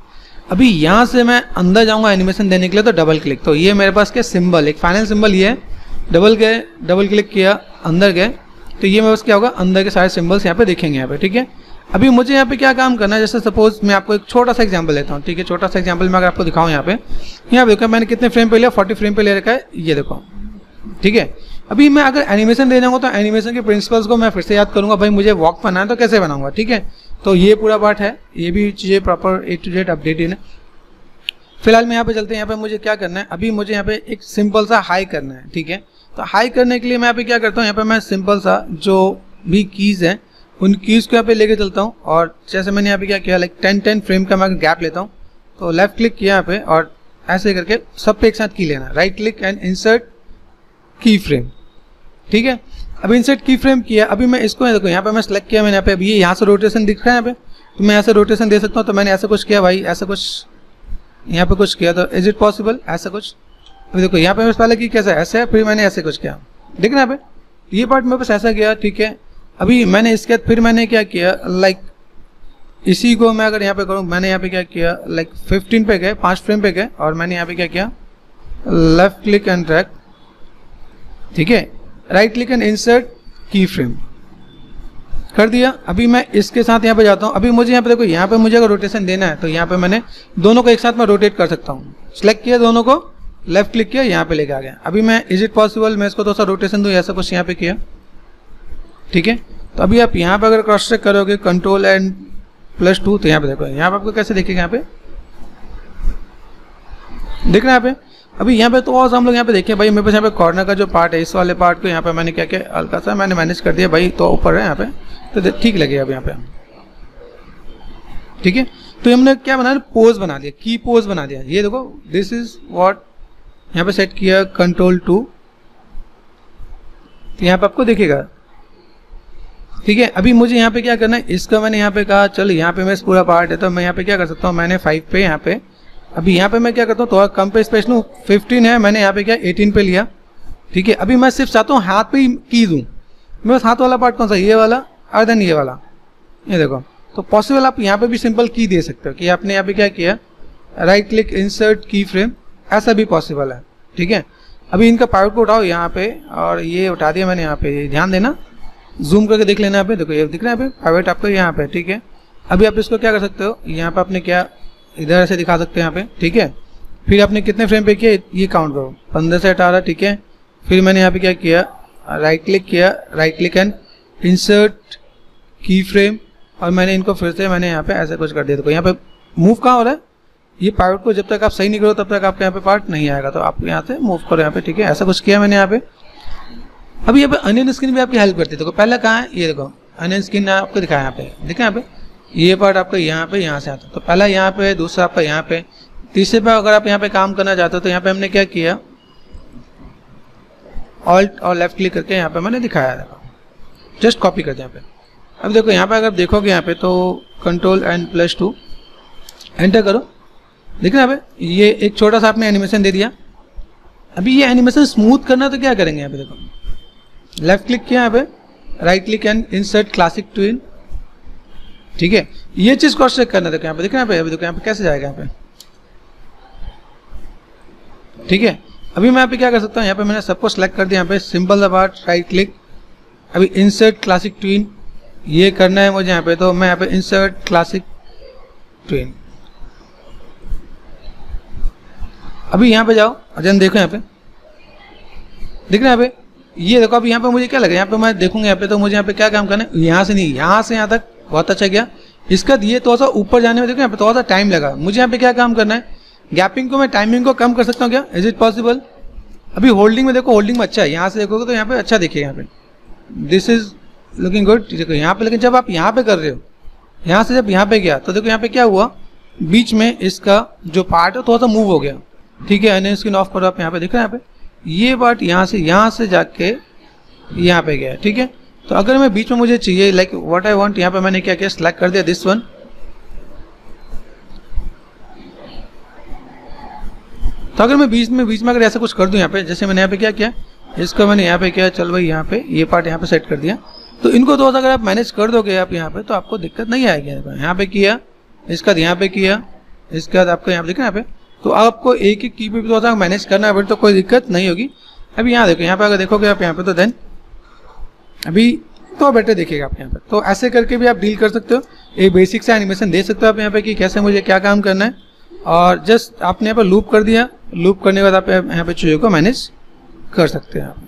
अभी यहाँ से मैं अंदर जाऊँगा एनिमेशन देने के लिए तो डबल क्लिक तो ये मेरे पास क्या सिंबल एक फाइनल सिंबल ये है। डबल गए, डबल क्लिक किया, अंदर गए तो ये मेरे पास क्या होगा, अंदर के सारे सिंबल्स यहाँ पे देखेंगे यहाँ पे, ठीक है? अभी मुझे यहाँ पे क्या काम करना है, जैसे सपोज़ मैं आपको एक छोटा सा एग्जांपल लेता हूँ, ठीक है? छोटा सा एग्जांपल मैं अगर आपको दिखाऊँ यहाँ पे, यहाँ देखो, मैंने कितने फ्रेम पे लिया फोर्टी फ्रेम पे ले रखा है, ये देखो, ठीक है? अभी मैं अगर एनिमेशन दे जाऊँगा तो एनिमेशन के प्रिंसिपल्स को मैं फिर से याद करूँगा, भाई मुझे वॉक बनाना है तो कैसे बनाऊँगा, ठीक है? तो ये पूरा पार्ट है, ये भी चीज़ें proper A to Z updated है। फ़िलहाल मैं यहाँ पे चलते हैं, यहाँ पे मुझे क्या करना है, अभी मुझे यहाँ पे एक सिंपल सा हाई करना है, ठीक है? तो हाई करने के लिए मैं यहाँ पे क्या करता हूँ, यहाँ पे मैं सिंपल सा जो भी कीज़ हैं, उन कीज़ को यहाँ पे लेके चलता हूँ और जैसे मैंने यहाँ पे क्या किया लाइक टेन टेन फ्रेम का मैं गैप लेता हूँ तो लेफ़्ट क्लिक किया यहाँ पे और ऐसे करके सब पे एक साथ की लेना। Right click and insert key frame ठीक है? अब इंसर्ट की फ्रेम किया, अभी मैं इसको देखो, यहाँ पे मैं सेलेक्ट किया, मैंने यहाँ पे अभी यहाँ से रोटेशन दिख रहा है यहाँ पे तो मैं ऐसे रोटेशन दे सकता हूँ तो मैंने ऐसा कुछ किया, भाई, ऐसा कुछ यहाँ पे कुछ किया तो इज़ इट पॉसिबल ऐसा कुछ। अभी देखो, यहाँ पे मैं पहले की कैसा ऐसे है, फिर मैंने ऐसे कुछ किया। देख रहे यहाँ पे। ये पार्ट मेरे पास ऐसा गया, ठीक है? अभी मैंने इसके बाद फिर मैंने क्या किया? लाइक इसी को मैं अगर यहाँ पे करूँ, मैंने यहाँ पे क्या किया? लाइक 15 पे गए, पाँच फ्रेम पे गए, और मैंने यहाँ पे क्या किया? लेफ़्ट क्लिक एंड ड्रैग ठीक है? Right click and insert key frame कर दिया। अभी मैं इसके साथ यहाँ पे जाता हूँ। अभी मुझे यहाँ पे देखो, यहाँ पे मुझे अगर रोटेशन देना है तो यहाँ पे मैंने दोनों को एक साथ मैं रोटेट कर सकता हूँ। सेलेक्ट किया दोनों को। लेफ़्ट क्लिक किया, यहाँ पे लेके आ गया अभी मैं इज़ इट पॉसिबल मैं इसको थोड़ा सा रोटेशन दूँ, ऐसा कुछ यहाँ पे किया? ठीक है? तो अभी आप यहाँ पे अगर क्रॉस चेक करोगे कंट्रोल एंड प्लस टू तो यहाँ पे देखो, यहाँ पे आपको कैसे देखेगा यहाँ पे? देख रहे हैं यहाँ पे? अभी यहाँ पे तो और हम लोग यहाँ पे देखें, भाई, मेरे पास यहाँ पे कॉर्नर का जो पार्ट है, इस वाले पार्ट को यहाँ पे मैंने क्या किया, हल्का सा मैंने मैनेज कर दिया, भाई तो ऊपर है यहाँ पे। तो ठीक लगेगा अब यहाँ पे। ठीक है? तो हमने क्या बना पोज बना दिया की पोज बना दिया। ये देखो दिस इज़ वॉट यहाँ पे सेट किया कंट्रोल टू तो यहाँ पे आपको देखेगा ठीक है अभी मुझे यहाँ पे क्या करना है इसका मैंने यहाँ पे कहा चल यहाँ पे मैं पूरा पार्ट है तो मैं यहाँ पे क्या कर सकता हूँ मैंने फाइव पे यहाँ पे अभी यहाँ पे मैं क्या करता हूँ थोड़ा कम पे स्पेस लूँ फिफ्टीन है मैंने यहाँ पे क्या एटीन पे लिया ठीक है अभी मैं सिर्फ़ चाहता हूँ हाथ पे ही की दूँ मेरे हाथ वाला पार्ट कौन सा ये वाला और देन ये वाला ये देखो तो पॉसिबल आप यहाँ पे भी सिंपल की दे सकते हो कि आपने यहाँ पे क्या किया right click insert key frame ऐसा भी पॉसिबल है। ठीक है? अभी इनका पावर को उठाओ यहाँ पे और ये उठा दिया मैंने यहाँ पे। ध्यान देना। जूम करके देख लेना यहाँ पे। देखो, ये दिख रहा है यहाँ आपको यहाँ पे। ठीक है? अभी आप इसको क्या कर सकते हो? यहाँ पे आपने क्या इधर ऐसे दिखा सकते हो यहाँ पे। ठीक है? फिर आपने कितने फ्रेम पे किया? ये काउंट करो। पंद्रह से अठारह, ठीक है? फिर मैंने यहाँ पे क्या किया? राइट क्लिक किया। Right click and insert key frame और मैंने इनको फिर से मैंने यहाँ पे ऐसे कुछ कर दिया। देखो, यहाँ पे मूव कहाँ हो रहा है? ये पार्ट को जब तक आप सही नहीं करो तब तक आपके यहाँ पे पार्ट नहीं आएगा तो आप यहाँ से मूव करो यहाँ पे, ठीक है? ऐसा कुछ किया मैंने यहाँ पे। अभी यहाँ पे अनियन स्क्रीन भी आपकी हेल्प करती है। देखो, पहले कहाँ है? ये देखो अनियन स्क्रीन आपको दिखाया यहाँ पे। देखा यहाँ पे, ये पार्ट आपका यहाँ पे, यहाँ से आता तो पहला यहाँ पे, दूसरा आपका यहाँ पे। तीसरे पे अगर आप यहाँ पे काम करना चाहते हो तो यहाँ पे हमने क्या किया? ऑल्ट और लेफ़्ट क्लिक करके यहाँ पे मैंने दिखाया देखो जस्ट कॉपी कर दिया यहाँ पे। अब देखो, यहाँ पे अगर देखोगे यहाँ पे तो control and plus two enter करो। देखो यहाँ पे ये एक छोटा सा आपने एनिमेशन दे दिया। अभी ये एनिमेशन स्मूथ करना तो क्या करेंगे यहाँ पे देखो। लेफ़्ट क्लिक किया यहाँ पे right click and insert classic tween ठीक है, ये चीज़ क्रॉस चेक करना देखो यहाँ पे देखो यहाँ पे अभी देखो यहाँ पे कैसे जाएगा यहाँ पे। ठीक है, अभी मैं यहाँ पे क्या कर सकता हूँ, यहाँ पे मैंने सबको सेलेक्ट कर दिया यहाँ पे सिंपल दबाट राइट क्लिक अभी इंसर्ट क्लासिक ट्विन ये करना है मुझे यहाँ पे तो मैं यहाँ पे इंसर्ट क्लासिक ट्विन अभी यहाँ पे जाओ अजन देखो यहाँ पे देख रहे यहाँ पे ये देखो अभी यहाँ पे मुझे क्या लगा यहाँ पे मैं देखूँगा यहाँ पे तो मुझे यहाँ पे क्या काम करना है यहाँ से नहीं यहाँ से यहाँ तक बहुत अच्छा गया इसका ये थोड़ा सा ऊपर जाने में देखो यहाँ पे थोड़ा सा टाइम लगा मुझे यहाँ पे क्या काम करना है गैपिंग को मैं टाइमिंग को कम कर सकता हूँ क्या इज़ इट पॉसिबल अभी होल्डिंग में देखो होल्डिंग में अच्छा है यहाँ से देखोगे तो यहाँ पे अच्छा देखिए यहाँ पे दिस इज़ लुकिंग गुड देखो यहाँ पे लेकिन जब आप यहाँ पे कर रहे हो यहाँ से जब यहाँ पे गया तो देखो यहाँ पे क्या हुआ बीच में इसका जो पार्ट है थोड़ा सा मूव हो गया ठीक है एन स्क्रीन ऑफ़ करो, आप यहाँ पे देख रहे हैं यहाँ पे। ये पार्ट यहाँ से यहाँ से जाके यहाँ पे गया ठीक है? तो अगर मैं बीच में मुझे चाहिए लाइक व्हाट आई वांट यहाँ पे मैंने क्या किया सिलेक्ट कर दिया दिस वन तो अगर मैं बीच में बीच में अगर ऐसा कुछ कर दूँ यहाँ पे, जैसे मैंने यहाँ पे क्या किया, इसको मैंने यहाँ पे किया, चल भाई यहाँ पे, ये पार्ट यहाँ पे सेट कर दिया। तो इनको तो अगर आप मैनेज कर दोगे आप यहाँ पे तो आपको दिक्कत नहीं आएगी यहाँ पे। किया, इसका यहाँ पे किया, इसके बाद आपको यहाँ पे, देखा यहाँ पे। तो आपको एक एक की भी थोड़ा मैनेज करना है फिर तो कोई दिक्कत नहीं होगी। अभी यहाँ देखो, यहाँ पे अगर देखोगे आप, यहाँ पे तो देन अभी तो बेटर देखिएगा आप यहाँ पे। तो ऐसे करके भी आप डील कर सकते हो। एक बेसिक से एनिमेशन दे सकते हो आप यहाँ पे कि कैसे मुझे क्या काम करना है। और जस्ट आपने यहाँ पर लूप कर दिया। लूप करने के बाद आप यहाँ पे चीज़ों को मैनेज कर सकते हैं आप।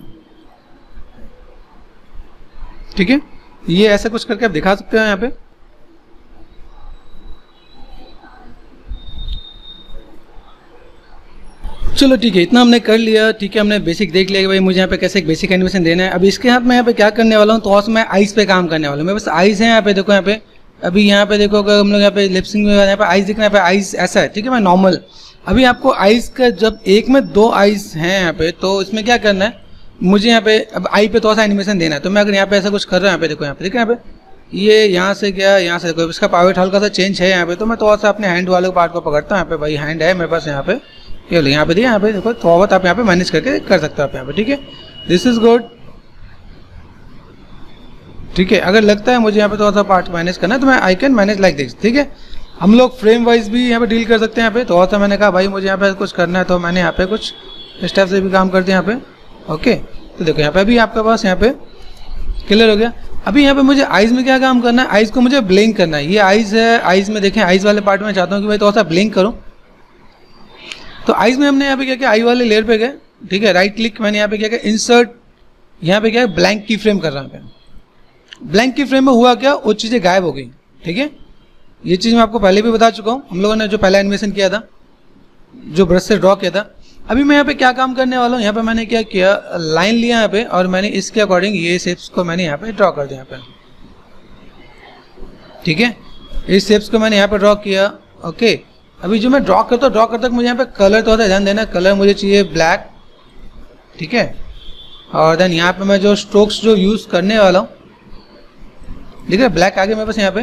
ठीक है? ये ऐसा कुछ करके आप दिखा सकते हो यहाँ पे। चलो ठीक है, इतना हमने कर लिया, ठीक है, हमने बेसिक देख लिया कि भाई मुझे यहाँ पे कैसे एक बेसिक एनिमेशन देना है। अब इसके हाथ में यहाँ पे क्या करने वाला हूँ तो मैं आइस पे काम करने वाला हूँ। मेरे पास आइस है यहाँ पे, देखो यहाँ पे। अभी यहाँ पे देखो, अगर हम लोग यहाँ पे लिपसिंग में यहाँ पे आइस दिख रहा है यहाँ पे आइस ऐसा है, ठीक है, मैं नॉर्मल अभी आपको आइस का जब एक में दो आइस हैं यहाँ पे तो इसमें क्या करना है? मुझे यहाँ पे, अब आई पे थोड़ा सा एनिमेशन देना है तो मैं अगर यहाँ पे ऐसा कुछ कर रहा हूँ, यहाँ पे देखो, यहाँ पे, देखो यहाँ पे। ये यहाँ से गया यहाँ से देखो, इसका पावर हल्का सा चेंज है यहाँ पे तो मैं थोड़ा सा अपने हैंड वाले पार्ट को पकड़ता हूँ, यहाँ पे भाई हैंड है मेरे पास यहाँ पे। ये लो यहाँ पे दिया यहाँ पे देखो थोड़ा बहुत आप यहाँ पे मैनेज करके कर सकते हो आप यहाँ पे ठीक है दिस इज़ गुड ठीक है अगर लगता है मुझे यहाँ पे थोड़ा सा पार्ट मैनेज करना है तो मैं I can manage like this ठीक है हम लोग फ्रेम वाइज भी यहाँ पे डील कर सकते हैं यहाँ पे थोड़ा सा मैंने कहा भाई मुझे यहाँ पे कुछ करना है तो मैंने यहाँ पे कुछ स्टेप से भी काम कर दिया यहाँ पे ओके तो देखो यहाँ पे अभी आपके पास यहाँ पे क्लियर हो गया अभी यहाँ पे मुझे आइज़ में क्या काम करना है आइज़ को मुझे ब्लिंक करना है ये आइज़ है आइज़ में देखें आइज़ वाले पार्ट में चाहता हूँ कि भाई थोड़ा सा ब्लिंक करूँ तो आइज़ में हमने यहाँ पे क्या किया? आई वाले लेयर पे गए। ठीक है राइट क्लिक मैंने यहाँ पे क्या किया? इंसर्ट यहाँ पे क्या है? ब्लैंक की फ्रेम कर रहा हूँ ब्लैंक की फ्रेम में हुआ क्या? वो चीज़ें गायब हो गई। ठीक है? ये चीज़ मैं आपको पहले भी बता चुका हूँ। हम लोगों ने जो पहला एनिमेशन किया था, जो ब्रश से ड्रॉ किया था, अभी मैं यहाँ पे क्या काम करने वाला हूँ? यहाँ पे मैंने क्या किया? लाइन लिया यहाँ पे और मैंने इसके अकॉर्डिंग ये शेप्स को मैंने यहाँ पे ड्रॉ कर दिया यहाँ पे। ठीक है? इस शेप्स को मैंने यहाँ पे ड्रॉ किया। ओके अभी जो मैं ड्रॉ करता हूँ ड्रॉ करता हूँ, मुझे यहाँ पे कलर तो ध्यान देना कलर मुझे चाहिए ब्लैक ठीक है? और देन यहाँ पे मैं जो स्ट्रोक्स जो यूज़ करने वाला हूँ, ठीक है? ब्लैक आ गया मेरे पास यहाँ पे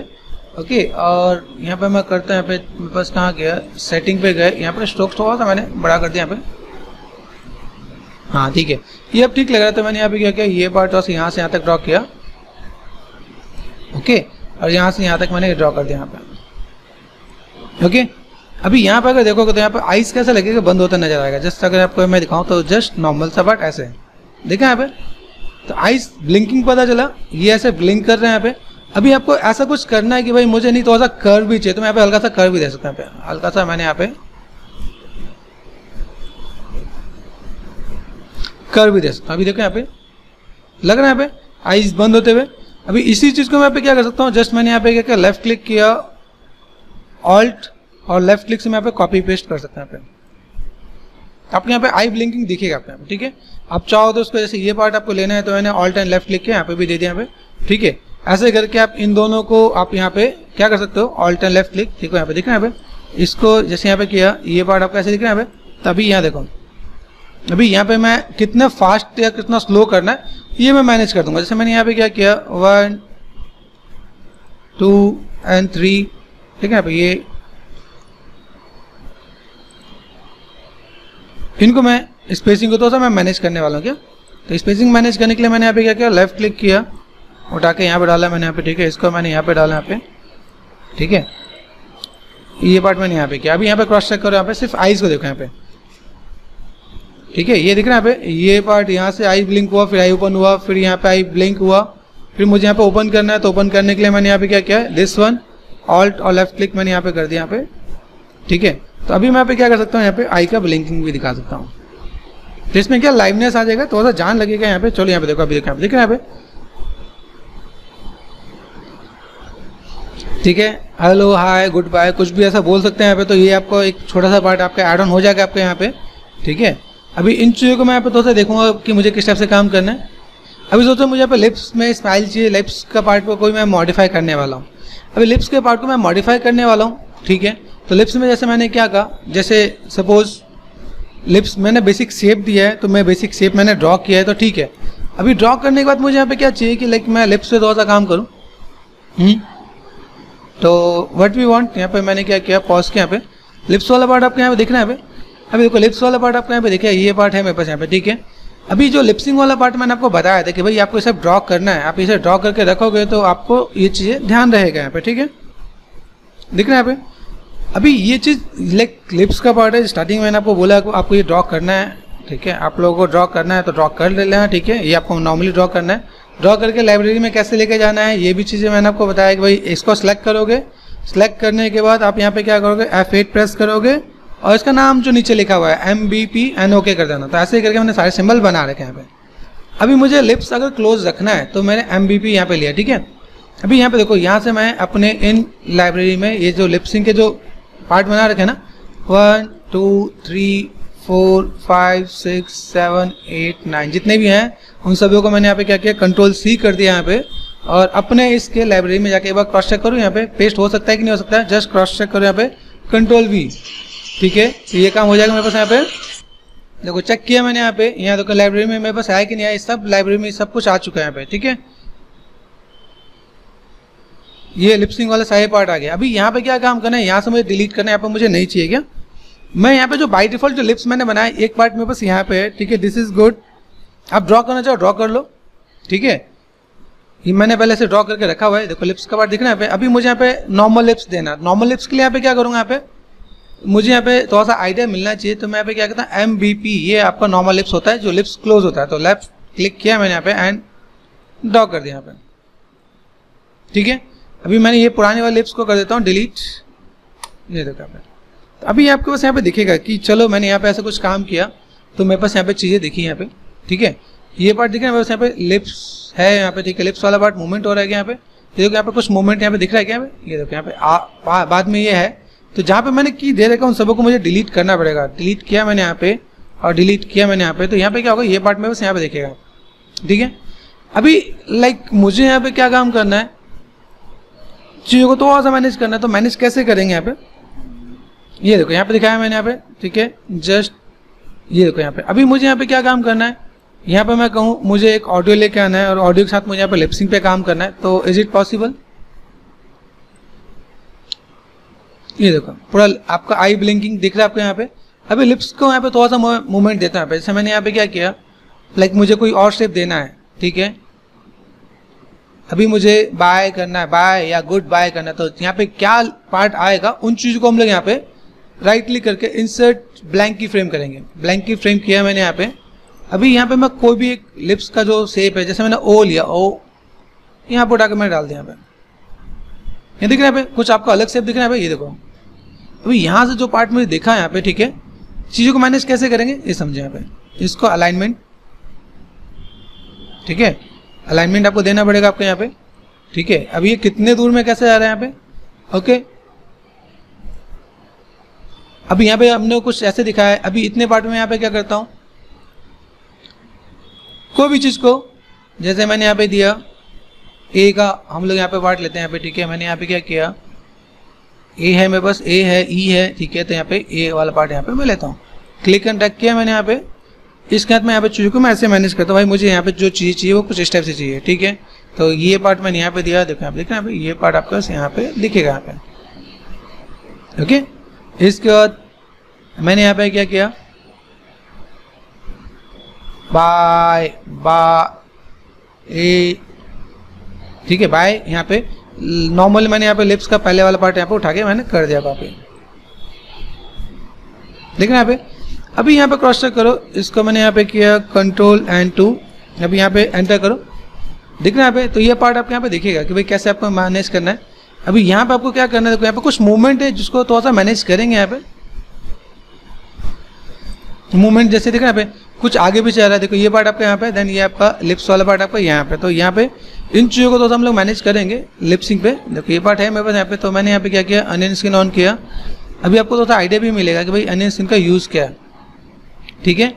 ओके और यहाँ पे मैं करता हूँ, यहाँ पे मेरे पास कहाँ गया? सेटिंग पे गए यहाँ पे स्ट्रोक्स थोड़ा सा मैंने बड़ा कर दिया यहाँ पे। हाँ ठीक है। ये अब ठीक लग रहा था, मैंने यहाँ पे क्या किया? ये पार्ट तो यहाँ से यहाँ तक ड्रॉ किया। ओके और यहाँ से यहाँ तक मैंने ड्रॉ कर दिया यहाँ पे। ओके अभी यहाँ पे अगर देखोगे तो यहाँ पे आइस कैसा लगेगा बंद होता नज़र आएगा। जस्ट अगर आपको मैं दिखाऊँ तो जस्ट नॉर्मल सा पार्ट ऐसे। देखा यहाँ पे? तो आइस ब्लिंकिंग पता चला। ये ऐसे ब्लिंक कर रहे हैं यहाँ पे। अभी आपको ऐसा कुछ करना है कि भाई मुझे नहीं, थोड़ा सा कर भी चाहिए। तो मैं यहाँ पे हल्का सा कर भी दे सकता हूँ हल्का सा मैंने यहाँ पे कर भी दे सकता हूँ। अभी देखो यहाँ पे। लग रहा है यहाँ पे? आईज बंद होते हुए। अभी इसी चीज़ को मैं यहाँ पे क्या कर सकता हूँ? जस्ट मैंने यहाँ पे किया लेफ़्ट क्लिक किया। ऑल्ट और लेफ़्ट क्लिक से मैं यहाँ पे कॉपी पेस्ट कर सकता हूँ यहाँ पे। आपको यहाँ पे आई ब्लिंकिंग दिखेगा आपको ठीक है? आप चाहो तो उसको जैसे ये पार्ट आपको लेना है तो मैंने ऑल्ट एंड लेफ़्ट क्लिक किया, यहाँ पे भी दे दिया यहाँ पे, ठीक है? ऐसे करके आप इन दोनों को आप यहाँ पे क्या कर सकते हो? ऑल्ट एंड लेफ़्ट क्लिक ठीक है यहाँ पे दिख रहा है यहाँ पे। इसको जैसे यहाँ पे किया, ये पार्ट आपको ऐसे दिख रहा है यहाँ पे, तभी यहाँ देखो। अभी यहाँ पे मैं कितना फास्ट या कितना स्लो करना है, ये मैं मैनेज कर दूँगा। जैसे मैंने यहाँ पे क्या किया वन टू एंड थ्री ठीक है यहाँ ये इनको मैं स्पेसिंग को तो सा मैं मैनेज करने वाला हूँ क्या तो स्पेसिंग मैनेज करने के लिए मैंने यहाँ पे क्या किया लेफ़्ट क्लिक किया उठा के यहाँ पे डाला मैंने यहाँ पे ठीक है इसको मैंने यहाँ पे डाला यहाँ पे ठीक है ये पार्ट मैंने यहाँ पे किया अभी यहाँ पे क्रॉस चेक करो यहाँ पे सिर्फ़ आईज को देखो यहाँ पे ठीक है ये दिख रहा है यहाँ पे ये पार्ट यहाँ से आई ब्लिंक हुआ फिर आई ओपन हुआ फिर यहाँ पे आई ब्लिंक हुआ फिर मुझे यहाँ पे ओपन करना है तो ओपन करने के लिए मैंने यहाँ पे क्या किया दिस वन ऑल्ट और लेफ़्ट क्लिक मैंने यहाँ पे कर दिया यहाँ पे ठीक है तो अभी मैं पे क्या कर सकता हूँ? यहाँ पे आई का ब्लिंकिंग भी दिखा सकता हूँ। तो इसमें क्या लाइवनेस आ जाएगा? थोड़ा सा जान लगेगा यहाँ पे। चलो यहाँ पे देखो, अभी देखो, यहाँ पे दिख यहाँ पे। ठीक है? हेलो हाय गुड बाय कुछ भी ऐसा बोल सकते हैं यहाँ पे तो ये आपको एक छोटा सा पार्ट आपका एड ऑन हो जाएगा आपके यहाँ पे। ठीक है? अभी इन चीज़ों को मैं यहाँ पे थोड़ा सा देखूँगा कि मुझे किस टाइप से काम करना है। अभी सोचो, मुझे यहाँ पे लिप्स में स्माइल चाहिए। लिप्स का पार्ट को कोई मैं मॉडिफाई करने वाला हूँ। अभी लिप्स के पार्ट को मैं मॉडिफाई करने वाला हूँ। ठीक है? तो लिप्स में जैसे मैंने क्या कहा, जैसे सपोज़ लिप्स मैंने बेसिक शेप दिया है तो मैं बेसिक शेप मैंने ड्रॉ किया है तो ठीक है। अभी ड्रॉ करने के बाद मुझे यहाँ पे क्या चाहिए कि लाइक मैं लिप्स पे थोड़ा सा काम करूँ? हम्म? तो वट वी वॉन्ट यहाँ पे मैंने क्या किया पॉज के यहाँ पे। लिप्स वाला पार्ट आपके यहाँ पे देखना है यहाँ पे। अभी देखो लिप्स वाला पार्ट आपको यहाँ पे देखिए ये पार्ट है मेरे पास यहाँ पे, ठीक है। अभी जो लिप्सिंग वाला पार्ट मैंने आपको बताया था कि भाई आपको इसे ड्रॉ करना है, आप इसे ड्रॉ करके रखोगे तो आपको ये चीज़ें ध्यान रहेगा यहाँ पे, ठीक है। दिख रहा है यहाँ पे? अभी ये चीज़ लाइक लिप्स का पार्ट है स्टार्टिंग मैंने आपको बोला आपको ये ड्रॉ करना है, ठीक है? आप लोगों को ड्रॉ करना है तो ड्रॉ कर ले लेना, ठीक है? ये आपको नॉर्मली ड्रॉ करना है। ड्रॉ करके लाइब्रेरी में कैसे लेके जाना है, ये भी चीज़ें मैंने आपको बताया कि भाई इसको सेलेक्ट करोगे। सेलेक्ट करने के बाद आप यहाँ पे क्या करोगे? एफ़ एट प्रेस करोगे और इसका नाम जो नीचे लिखा हुआ है M B P N okay कर देना। तो ऐसे ही करके मैंने सारे सिंबल बना रखे यहाँ पे। अभी मुझे लिप्स अगर क्लोज रखना है तो मैंने एम बी पी यहाँ पे लिया, ठीक है? अभी यहाँ पे देखो, यहाँ से मैं अपने इन लाइब्रेरी में ये जो लिप्सिंग के जो पार्ट बना रखे ना? One, two, three, four, five, six, seven, eight, nine, जितने भी हैं, उन सभी को मैंने यहाँ पे क्या किया कंट्रोल सी कर दिया यहाँ पे। और अपने इसके लाइब्रेरी में जाके एक बार क्रॉस चेक करो, यहाँ पे पेस्ट हो सकता है कि नहीं हो सकता है जस्ट क्रॉस चेक करो यहाँ पे कंट्रोल वी ठीक है? तो ये काम हो जाएगा मेरे पास यहाँ पे। देखो चेक किया मैंने यहाँ पे, यहाँ देखो लाइब्रेरी में मेरे पास आया कि नहीं आया सब लाइब्रेरी में सब कुछ आ चुका है यहाँ पे, ठीक है? ये लिपसिंग वाला सारे पार्ट आ गया अभी यहाँ पे क्या काम करना है? यहाँ से मुझे डिलीट करना है। यहाँ पे मुझे नहीं चाहिए क्या? मैं यहाँ पे जो बाई डिफ़ॉल्ट जो लिप्स मैंने बनाया एक पार्ट मेरे पास यहाँ पे है, ठीक है? दिस इज़ गुड आप ड्रॉ करना चाहो ड्रॉ कर लो, ठीक है? ये मैंने पहले से ड्रॉ करके रखा हुआ है। देखो लिप्स का पार्ट दिख रहा है अभी मुझे यहाँ पे नॉर्मल लिप्स देना नॉर्मल लिप्स के लिए यहाँ पे क्या करूँगा यहाँ पे? मुझे यहाँ पे थोड़ा सा आइडिया मिलना चाहिए। तो मैं यहाँ पे क्या कहता हूँ? एम बी पी ये आपका नॉर्मल लिप्स होता है, जो लिप्स क्लोज होता है। तो लेफ़्ट क्लिक किया मैंने यहाँ पे एंड ड्रॉ कर दिया यहाँ पे। ठीक है? अभी मैंने ये पुराने वाले लिप्स को कर देता हूँ डिलीट ये देखो पे तो अभी आपके पास यहाँ पे दिखेगा कि चलो मैंने यहाँ पे ऐसा कुछ काम किया तो मेरे पास यहाँ पे चीज़ें दिखी यहाँ पे ठीक है ये पार्ट दिख है मेरे पास यहाँ पे लिप्स है यहाँ पे ठीक है लिप्स वाला पार्ट मूवमेंट हो रहा है यहाँ पे ये देखो यहाँ पे कुछ मूवमेंट यहाँ पे दिख रहा है क्या ये देखो यहाँ पे बाद में ये है तो जहाँ पे मैंने की दे रखा उन सबको मुझे डिलीट करना पड़ेगा डिलीट किया मैंने यहाँ पे और डिलीट किया मैंने यहाँ पे तो यहाँ पे क्या होगा ये पार्ट मेरे पास यहाँ पे देखेगा ठीक है अभी लाइक मुझे यहाँ पे क्या काम करना है चीज़ों को थोड़ा सा मैनेज करना है तो मैनेज कैसे करेंगे यहाँ पे? ये देखो, यहाँ पे दिखाया मैंने यहाँ पे, ठीक है? जस्ट ये देखो यहाँ पे। अभी मुझे यहाँ पे क्या काम करना है? यहाँ पे मैं कहूँ, मुझे एक ऑडियो लेके आना है और ऑडियो के साथ मुझे यहाँ पे लिपसिंग पे काम करना है। तो इज़ इट पॉसिबल ये देखो, पूरा आपका आई ब्लिंकिंग दिख रहा है आपको यहाँ पे? अभी लिप्स को यहाँ पे थोड़ा सा मूवमेंट देता है जैसे मैंने यहाँ पे क्या किया लाइक मुझे कोई और स्टेप देना है, ठीक है? अभी मुझे बाय करना है बाय या गुड बाय करना है तो यहाँ पे क्या पार्ट आएगा, उन चीज़ों को हम लोग यहाँ पे राइट क्लिक करके इंसर्ट ब्लैंक की फ्रेम करेंगे। ब्लैंक की फ्रेम किया मैंने यहाँ पे। अभी यहाँ पे मैं कोई भी एक लिप्स का जो शेप है, जैसे मैंने ओ लिया ओ यहाँ पर उठाकर मैंने डाल दिया यहाँ पे। ये दिख रहा है पे, कुछ आपको अलग शेप दिख रहा है ये देखो। अभी यहाँ से जो पार्ट मुझे देखा है यहाँ पे, ठीक है, चीज़ों को मैनेज कैसे करेंगे, ये समझे यहाँ पे। इसको अलाइनमेंट ठीक है? अलाइनमेंट आपको देना पड़ेगा आपको यहाँ पे। ठीक है? अभी ये कितने दूर में कैसे जा रहा है यहाँ पे? ओके अभी यहाँ पे हमने कुछ ऐसे दिखाया है। अभी इतने पार्ट में यहाँ पे क्या करता हूँ? कोई भी चीज़ को, जैसे मैंने यहाँ पे दिया ए का हम लोग यहाँ पे पार्ट लेते हैं यहाँ पे। ठीक है? मैंने यहाँ पे क्या किया? ए है मेरे पास ए है ई है, ठीक है? तो यहाँ पे ए वाला पार्ट यहाँ पे मैं लेता हूँ। क्लिक एंड टैक किया मैंने यहाँ पे। इसके बाद मैं यहाँ पे चीज़ों को मैं ऐसे मैनेज करता हूँ, भाई मुझे यहाँ पे जो चीज़ चाहिए वो कुछ इस टाइप से चाहिए, ठीक है? तो ये पार्ट मैंने यहाँ पे दिया, देखो यहाँ पे देखना यहाँ पे ये पार्ट आपका यहाँ पे दिखेगा यहाँ पे। ओके इसके बाद मैंने यहाँ पे क्या किया? बाय बा ए, ठीक है बाय यहाँ पे नॉर्मल मैंने यहाँ पे लिप्स का पहले वाला पार्ट यहाँ पे उठा के मैंने कर दिया कॉपी देखना यहाँ पे? अभी यहाँ पे क्रॉस चेक करो। इसको मैंने यहाँ पे किया कंट्रोल एंड टू अभी यहाँ पे एंटर करो। दिख रहा है यहाँ पे? तो ये पार्ट आपको यहाँ पे दिखेगा कि भाई कैसे आपको मैनेज करना है। अभी यहाँ पे आपको क्या करना है? देखो, यहाँ पे कुछ मूवमेंट है जिसको थोड़ा सा मैनेज करेंगे यहाँ पे। मूवमेंट जैसे दिख यहाँ पे। कुछ आगे भी चल रहा है। देखो, ये पार्ट आपका यहाँ पे देन ये आपका लिप्स वाला पार्ट आपका यहाँ पे। तो यहाँ पे इन चीज़ों को तो हम लोग मैनेज करेंगे लिपसिंग पे। देखो, ये पार्ट है मेरे पास यहाँ पे। तो मैंने यहाँ पे क्या किया? अनियन स्किन ऑन किया। अभी आपको थोड़ा आइडिया भी मिलेगा कि भाई अनियन स्किन का यूज़ क्या है। ठीक है?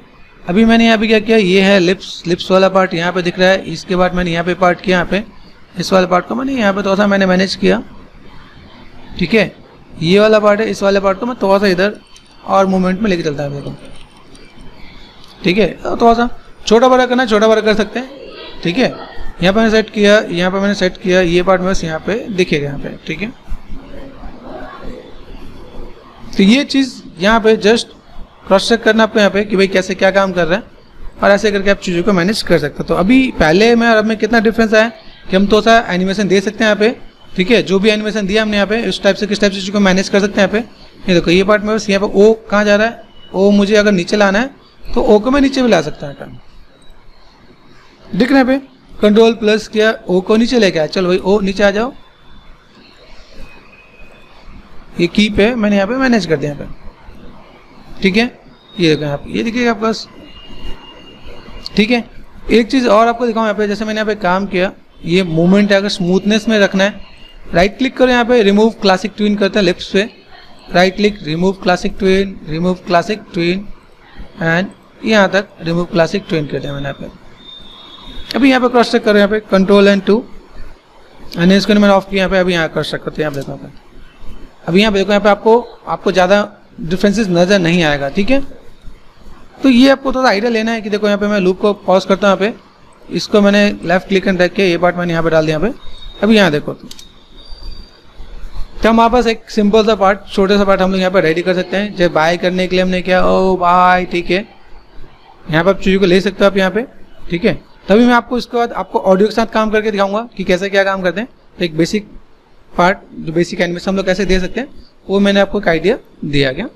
अभी मैंने यहाँ पे क्या किया? ये है लिप्स लिप्स वाला पार्ट यहाँ पे दिख रहा है। इसके बाद मैंने यहाँ पे पार्ट किया यहाँ पे। इस वाले पार्ट को मैंने यहाँ पे थोड़ा सा मैंने मैनेज किया। ठीक है? ये वाला पार्ट है, इस वाले पार्ट को मैं थोड़ा सा इधर और मूवमेंट में लेके चलता है। देखो। ठीक है? तो थोड़ा सा छोटा बड़ा करना, छोटा बड़ा कर सकते हैं। ठीक है? यहाँ पर मैंने सेट किया, यहाँ पर मैंने सेट किया। ये पार्ट में बस यहाँ पे दिखेगा यहाँ पे। ठीक है? तो ये चीज़ यहाँ पे जस्ट क्रॉस चेक करना आपको यहाँ पे कि भाई कैसे क्या काम कर रहा है? और ऐसे करके आप चीज़ों को मैनेज कर सकते हो। तो अभी पहले में और अब में कितना डिफरेंस आया कि हम तो सा एनिमेशन दे सकते हैं यहाँ पे, ठीक है? जो भी एनिमेशन दिया हमने यहाँ पे, इस टाइप से किस टाइप से चीज़ों को मैनेज कर सकते हैं यहाँ पे। ये देखो, ये पार्ट में बस यहाँ पे ओ कहाँ जा रहा है? ओ मुझे अगर नीचे लाना है तो ओ को मैं नीचे भी ला सकता हूँ दिख रहे पे? कंट्रोल प्लस किया ओ को नीचे लेके आया। चलो भाई ओ नीचे आ जाओ। ये की पे मैंने यहाँ पे मैनेज कर दिया यहाँ पे। ठीक है? ये देखो यहाँ पे, ये देखिएगा आपके पास। ठीक है? एक चीज़ और आपको दिखाऊँ यहाँ पे, जैसे मैंने यहाँ पे काम किया, ये मूवमेंट है, अगर स्मूथनेस में रखना है राइट क्लिक करो यहाँ पे रिमूव क्लासिक ट्विन करते हैं लेफ़्ट पे। Right click remove classic tween remove classic tween and यहाँ तक रिमूव क्लासिक ट्विन करते हैं मैंने यहाँ पे। अभी यहाँ पे क्रॉस चेक करो यहाँ पे कंट्रोल एंड टू एंड इसको मैंने ऑफ़ किया, यहाँ पे अभी यहाँ कर सकते हैं, आप देखो पे। अभी यहाँ पे देखो, यहाँ पे आपको आपको ज़्यादा डिफरेंसेस नज़र नहीं आएगा, ठीक है? तो ये आपको थोड़ा आइडिया लेना है कि देखो यहाँ पे मैं लूप को पॉज करता हूँ यहाँ पे। इसको मैंने लेफ़्ट क्लिक एंड रख के ये पार्ट मैंने यहाँ पे डाल दिया यहाँ पे। अभी यहाँ देखो। तो हमारे पास एक सिंपल सा पार्ट छोटे सा पार्ट हम लोग यहाँ पे रेडी कर सकते हैं। जब बाय करने के लिए हमने किया, ओ बाय ठीक है। यहाँ पे आप चीज़ों को ले सकते हो आप यहाँ पे, ठीक है। तभी मैं आपको इसके बाद आपको ऑडियो के साथ काम करके दिखाऊँगा कि कैसे क्या काम करते हैं। तो एक बेसिक पार्ट जो बेसिक एनिमेशन हम लोग कैसे दे सकते हैं। वो मैंने आपको एक आइडिया दिया गया।